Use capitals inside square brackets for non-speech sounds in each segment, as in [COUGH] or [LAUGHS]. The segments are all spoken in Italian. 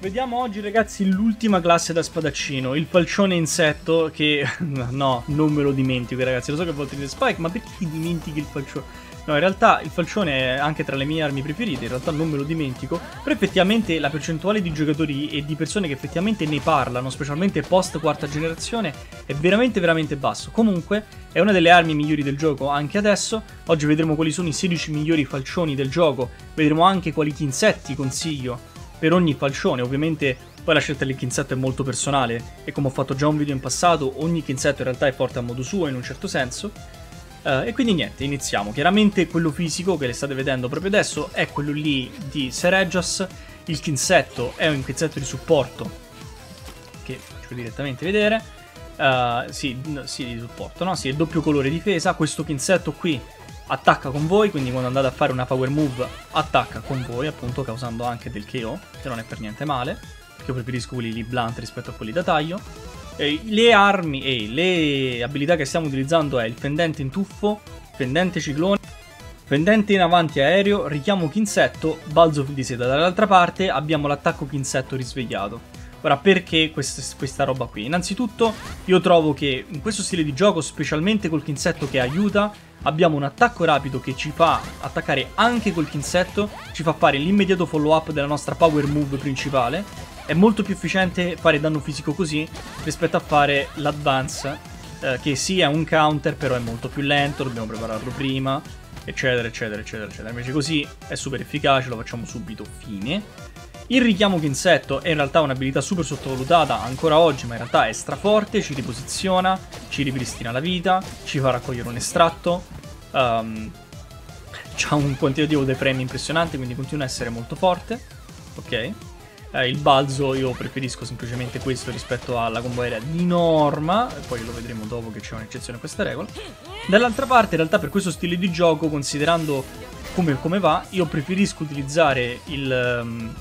Vediamo oggi ragazzi l'ultima classe da spadaccino, il falcione insetto che... [LAUGHS] no, non me lo dimentico ragazzi, lo so che a volte dite Spike, ma perché ti dimentichi il falcione? No, in realtà il falcione è anche tra le mie armi preferite, in realtà non me lo dimentico, però effettivamente la percentuale di giocatori e di persone che effettivamente ne parlano, specialmente post quarta generazione, è veramente veramente basso. Comunque è una delle armi migliori del gioco anche adesso, oggi vedremo quali sono i 16 migliori falcioni del gioco, vedremo anche quali insetti consiglio per ogni falcione, ovviamente poi la scelta del kinsetto è molto personale e come ho fatto già un video in passato, ogni kinsetto in realtà è forte a modo suo in un certo senso. Uh, e quindi niente, iniziamo. Chiaramente quello fisico che le state vedendo proprio adesso è quello lì di Seregios. Il kinsetto è un kinsetto di supporto che faccio direttamente vedere. Uh, sì, sì, di supporto, no? Sì, è doppio colore difesa. Questo kinsetto qui attacca con voi, quindi quando andate a fare una power move attacca con voi, appunto causando anche del KO, che non è per niente male, perché io preferisco quelli lì blunt rispetto a quelli da taglio. Eh, le armi e le abilità che stiamo utilizzando è il fendente in tuffo, fendente ciclone, fendente in avanti aereo, richiamo chinsetto, balzo di seta. Dall'altra parte abbiamo l'attacco chinsetto risvegliato. Ora, perché questa, questa, roba qui? Innanzitutto, io trovo che in questo stile di gioco, specialmente col chinsetto che aiuta, abbiamo un attacco rapido che ci fa attaccare anche col chinsetto, ci fa fare l'immediato follow up della nostra power move principale è molto più efficiente fare danno fisico così rispetto a fare l'advance, eh, che sì è un counter, però è molto più lento, dobbiamo prepararlo prima, eccetera, eccetera, eccetera, eccetera. Invece così è super efficace, lo facciamo subito, fine. Il richiamo insetto è in realtà un'abilità super sottovalutata ancora oggi, ma in realtà è straforte, ci riposiziona, ci ripristina la vita, ci fa raccogliere un estratto, um, ha un quantitativo dei premi impressionante, quindi continua a essere molto forte, ok? Eh, il balzo io preferisco semplicemente questo rispetto alla combo aerea di norma, poi lo vedremo dopo che c'è un'eccezione a questa regola. Dall'altra parte, in realtà per questo stile di gioco, considerando come, come va, io preferisco utilizzare il... Um,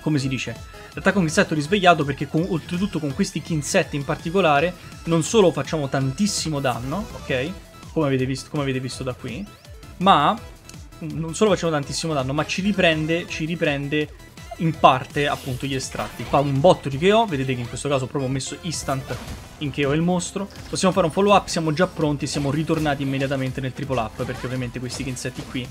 come si dice? L'attacco kinsetto risvegliato perché con, oltretutto con questi kinsetti in particolare non solo facciamo tantissimo danno, ok? Come avete visto, come avete visto da qui, ma non solo facciamo tantissimo danno, ma ci riprende, ci riprende in parte appunto gli estratti. Fa un botto di KO, vedete che in questo caso ho proprio messo instant in KO il mostro. Possiamo fare un follow up, siamo già pronti, siamo ritornati immediatamente nel triple up perché ovviamente questi insetti qui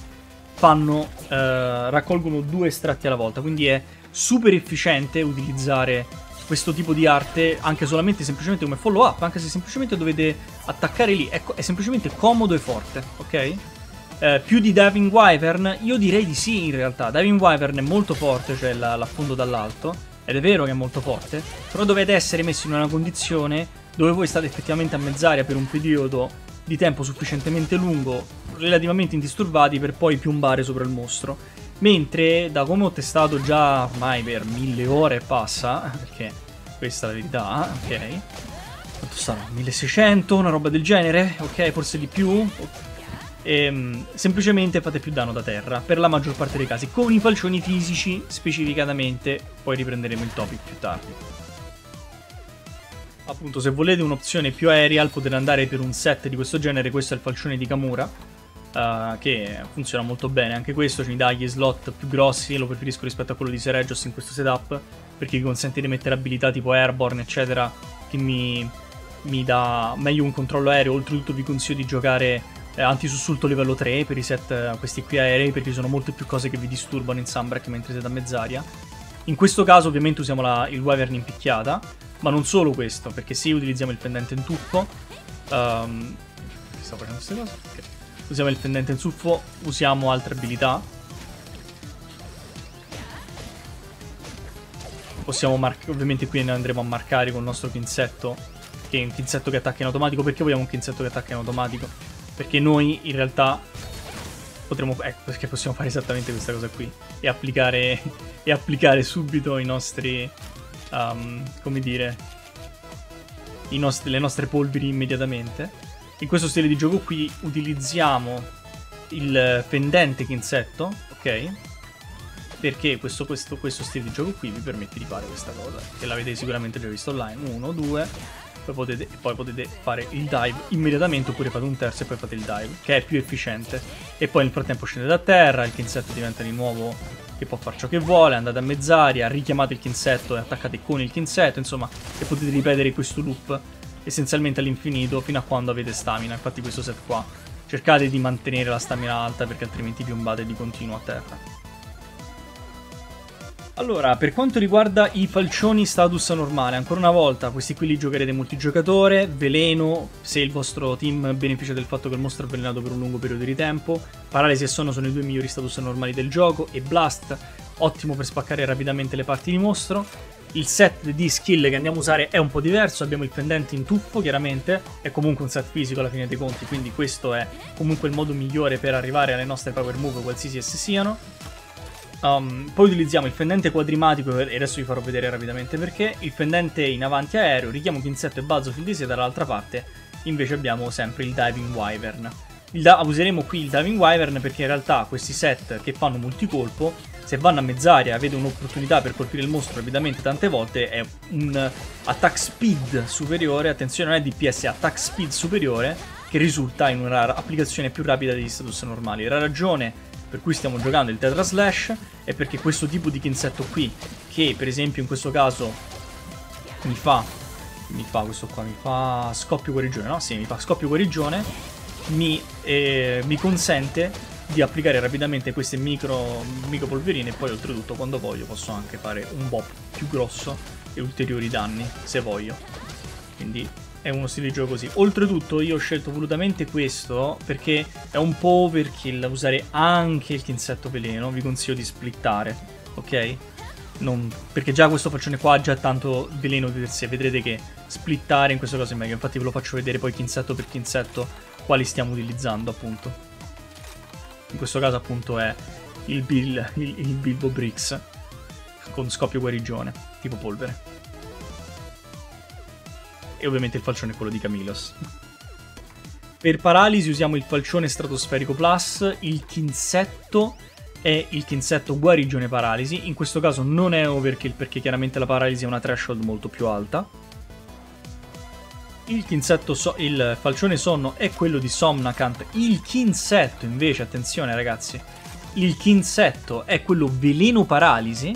fanno, eh, raccolgono due estratti alla volta, quindi è super efficiente utilizzare questo tipo di arte anche solamente semplicemente come follow up, anche se semplicemente dovete attaccare lì, è, è semplicemente comodo e forte, ok? Eh, più di Diving Wyvern? Io direi di sì in realtà. Diving Wyvern è molto forte, cioè l'affondo dall'alto, ed è vero che è molto forte, però dovete essere messi in una condizione dove voi state effettivamente a mezz'aria per un periodo di tempo sufficientemente lungo, relativamente indisturbati, per poi piombare sopra il mostro. Mentre, da come ho testato già ormai per mille ore e passa, perché questa è la verità, ok? Quanto stanno? 1600, una roba del genere? Ok, forse di più? e, ehm, semplicemente fate più danno da terra per la maggior parte dei casi. Con i falcioni fisici specificatamente, poi riprenderemo il topic più tardi. Appunto, se volete un'opzione più aerial, potete andare per un set di questo genere. Questo è il falcione di Kamura. Uh, che funziona molto bene. Anche questo ci dà gli slot più grossi. Lo preferisco rispetto a quello di Seregios in questo setup. Perché mi consente di mettere abilità tipo Airborne, eccetera. Che mi, mi dà meglio un controllo aereo. Oltretutto, vi consiglio di giocare eh, antisussulto livello 3 per i set eh, questi qui aerei perché ci sono molte più cose che vi disturbano in Sunbreak mentre siete a mezz'aria. In questo caso ovviamente usiamo la, il Wyvern in picchiata, ma non solo questo, perché sì utilizziamo il pendente in tuffo. Um, sto facendo queste cose? Okay. Usiamo il pendente in tuffo, usiamo altre abilità. Possiamo marcare, ovviamente qui ne andremo a marcare con il nostro pinzetto, che è un pinzetto che attacca in automatico. Perché vogliamo un pinzetto che attacca in automatico? Perché noi in realtà potremmo... Ecco, perché possiamo fare esattamente questa cosa qui. E applicare, [LAUGHS] e applicare subito i nostri... Um, come dire... Nostri, le nostre polveri immediatamente. In questo stile di gioco qui utilizziamo il pendente insetto, ok? Perché questo, questo, questo stile di gioco qui vi permette di fare questa cosa. Che l'avete sicuramente già visto online. Uno, due poi potete, poi potete fare il dive immediatamente oppure fate un terzo e poi fate il dive, che è più efficiente. E poi nel frattempo scendete da terra, il pinzetto diventa di nuovo che può fare ciò che vuole, andate a mezz'aria, richiamate il kinsetto e attaccate con il kinsetto, insomma, e potete ripetere questo loop essenzialmente all'infinito fino a quando avete stamina, infatti questo set qua. Cercate di mantenere la stamina alta perché altrimenti piombate di continuo a terra. Allora, per quanto riguarda i falcioni status normale, ancora una volta, questi qui li giocherete multigiocatore, veleno, se il vostro team beneficia del fatto che il mostro è avvelenato per un lungo periodo di tempo, paralisi e sonno sono i due migliori status normali del gioco, e blast, ottimo per spaccare rapidamente le parti di mostro. Il set di skill che andiamo a usare è un po' diverso, abbiamo il pendente in tuffo chiaramente, è comunque un set fisico alla fine dei conti, quindi questo è comunque il modo migliore per arrivare alle nostre power move qualsiasi esse siano. Um, poi utilizziamo il fendente quadrimatico e adesso vi farò vedere rapidamente perché. Il fendente in avanti aereo, richiamo Kinsetto e Balzo Field di seta dall'altra parte. Invece abbiamo sempre il Diving Wyvern. Da- useremo qui il Diving Wyvern perché in realtà questi set che fanno multicolpo, se vanno a mezz'aria avete un'opportunità per colpire il mostro rapidamente tante volte, è un attack speed superiore, attenzione non è DPS, è attack speed superiore, che risulta in un'applicazione più rapida degli status normali. La ragione per cui stiamo giocando il Tetra Slash è perché questo tipo di kinsetto qui, che per esempio in questo caso mi fa, mi fa questo qua, mi fa scoppio guarigione, no? Sì, mi fa scoppio guarigione, mi, eh, mi consente di applicare rapidamente queste micro, micro polverine e poi oltretutto quando voglio posso anche fare un bop più grosso e ulteriori danni se voglio. Quindi è uno stile di gioco così. Oltretutto io ho scelto volutamente questo perché è un po' overkill usare anche il kinsetto veleno, vi consiglio di splittare, ok? Non, perché già questo faccione qua ha già tanto veleno di per sé, vedrete che splittare in questo caso è meglio, infatti ve lo faccio vedere poi kinsetto per kinsetto quali stiamo utilizzando appunto. In questo caso appunto è il, Bill, il, il Bilbo Bricks con scoppio guarigione, tipo polvere e ovviamente il falcione è quello di Camilos. Per paralisi usiamo il falcione stratosferico plus, il kinsetto è il kinsetto guarigione paralisi, in questo caso non è overkill perché chiaramente la paralisi è una threshold molto più alta. Il, so- il falcione sonno è quello di Somnacant, il kinsetto invece, attenzione ragazzi, il kinsetto è quello veleno paralisi,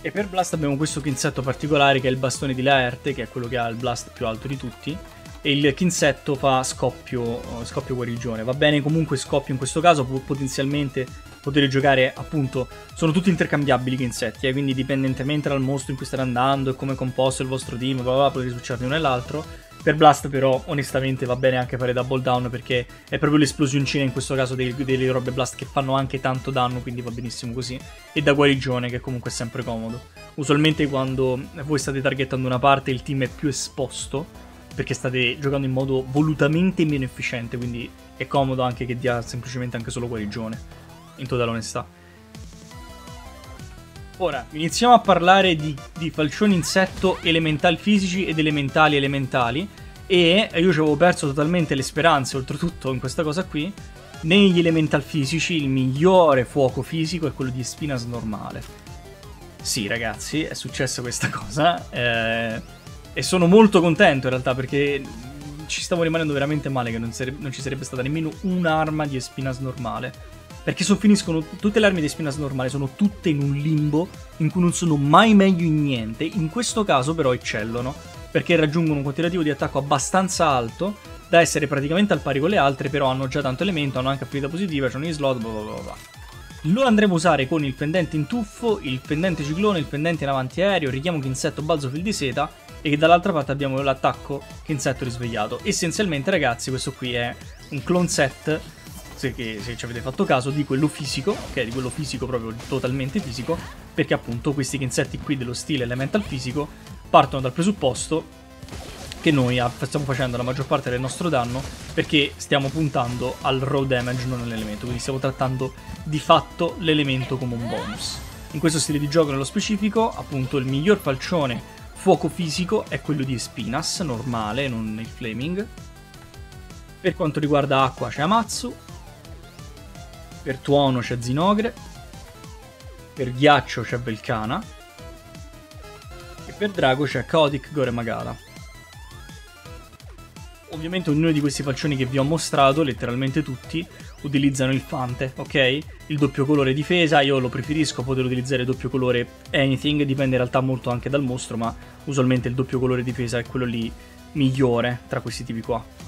E per Blast abbiamo questo kinsetto particolare che è il bastone di Laerte, che è quello che ha il blast più alto di tutti. E il kinsetto fa scoppio, scoppio guarigione. Va bene comunque scoppio in questo caso, potenzialmente poter giocare appunto. Sono tutti intercambiabili i kinsetti, eh, quindi dipendentemente dal mostro in cui state andando e come è composto il vostro team, bla bla, potete switcharne uno e l'altro. Per Blast però onestamente va bene anche fare double down perché è proprio l'esplosioncina in questo caso dei, delle robe Blast che fanno anche tanto danno, quindi va benissimo così. E da guarigione che comunque è sempre comodo. Usualmente quando voi state targettando una parte il team è più esposto perché state giocando in modo volutamente meno efficiente, quindi è comodo anche che dia semplicemente anche solo guarigione, in totale onestà. Ora, iniziamo a parlare di, di falcioni insetto elementali fisici ed elementali elementali. E io ci avevo perso totalmente le speranze, oltretutto, in questa cosa qui. Negli elemental fisici il migliore fuoco fisico è quello di Spinas normale. Sì, ragazzi, è successa questa cosa. Eh, e sono molto contento in realtà perché ci stavo rimanendo veramente male che non, non ci sarebbe stata nemmeno un'arma di Espinas normale. Perché so, finiscono tutte le armi di Spinas normali, sono tutte in un limbo in cui non sono mai meglio in niente. In questo caso però eccellono, perché raggiungono un quantitativo di attacco abbastanza alto da essere praticamente al pari con le altre, però hanno già tanto elemento, hanno anche abilità positiva, hanno gli slot, bla bla bla. Lo andremo a usare con il pendente in tuffo, il pendente ciclone, il pendente in avanti aereo, richiamo Kinsetto balzo fil di seta e dall'altra parte abbiamo l'attacco Kinsetto risvegliato. Essenzialmente ragazzi questo qui è un clone set se, che, se ci avete fatto caso, di quello fisico, ok, di quello fisico proprio totalmente fisico, perché appunto questi insetti qui dello stile elemental fisico partono dal presupposto che noi stiamo facendo la maggior parte del nostro danno perché stiamo puntando al raw damage, non all'elemento, quindi stiamo trattando di fatto l'elemento come un bonus. In questo stile di gioco nello specifico, appunto, il miglior falcione fuoco fisico è quello di Espinas, normale, non il flaming. Per quanto riguarda acqua c'è Amatsu, per tuono c'è Zinogre. Per ghiaccio c'è Velcana. E per drago c'è Kodik Gore Magala. Ovviamente ognuno di questi falcioni che vi ho mostrato, letteralmente tutti, utilizzano il Fante, ok? Il doppio colore difesa, io lo preferisco poter utilizzare il doppio colore anything, dipende in realtà molto anche dal mostro, ma usualmente il doppio colore difesa è quello lì migliore tra questi tipi qua.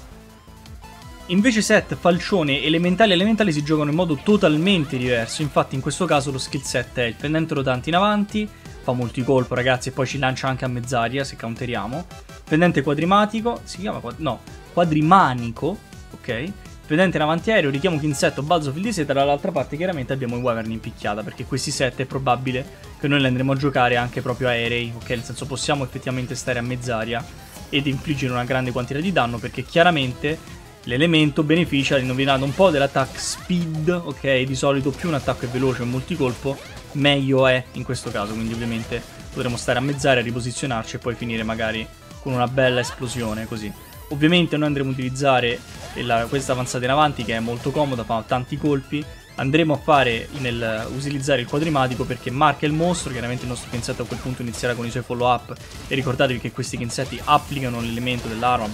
Invece set, falcione, elementali e elementali si giocano in modo totalmente diverso, infatti in questo caso lo skill set è il pendente rotante in avanti, fa molti colpo ragazzi e poi ci lancia anche a mezz'aria se counteriamo, pendente quadrimatico, si chiama quad- no, quadrimanico, ok? Pendente in avanti aereo, richiamo Kinsetto, balzo fil di seta, dall'altra parte chiaramente abbiamo i Wyvern in picchiata, perché questi set è probabile che noi li andremo a giocare anche proprio aerei, ok? Nel senso possiamo effettivamente stare a mezz'aria ed infliggere una grande quantità di danno, perché chiaramente L'elemento beneficia, indovinato un po' dell'attack speed, ok? Di solito più un attacco è veloce un multicolpo, meglio è in questo caso, quindi ovviamente potremo stare a mezz'aria, riposizionarci e poi finire magari con una bella esplosione così. Ovviamente noi andremo a utilizzare la, questa avanzata in avanti che è molto comoda, fa tanti colpi. Andremo a fare nel utilizzare il quadrimatico perché marca il mostro, chiaramente il nostro pinzetto a quel punto inizierà con i suoi follow up e ricordatevi che questi pinzetti applicano l'elemento dell'arma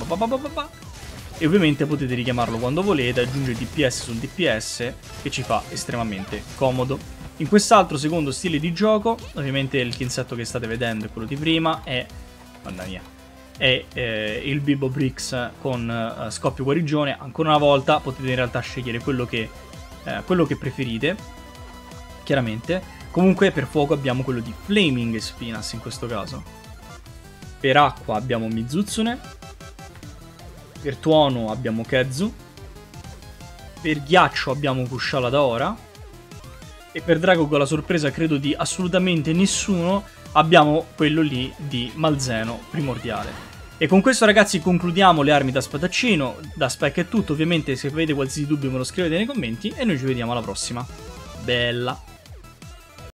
e ovviamente potete richiamarlo quando volete, aggiungere DPS sul DPS che ci fa estremamente comodo. In quest'altro secondo stile di gioco, ovviamente il kinsetto che state vedendo è quello di prima, è... Mamma mia. È eh, il Bilbo Bricks con eh, scoppio guarigione. Ancora una volta potete in realtà scegliere quello che, eh, quello che preferite, chiaramente. Comunque per fuoco abbiamo quello di Flaming Spinas in questo caso. Per acqua abbiamo Mizutsune, per tuono abbiamo Kezu. Per ghiaccio abbiamo Kushala da ora. E per drago con la sorpresa credo di assolutamente nessuno abbiamo quello lì di Malzeno primordiale. E con questo ragazzi concludiamo le armi da spadaccino, da spec è tutto, ovviamente se avete qualsiasi dubbio me lo scrivete nei commenti e noi ci vediamo alla prossima. Bella!